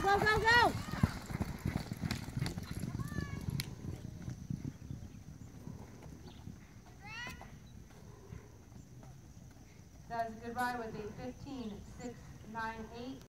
Go, go, go! That is a good ride with a 15, 6, 9, 8.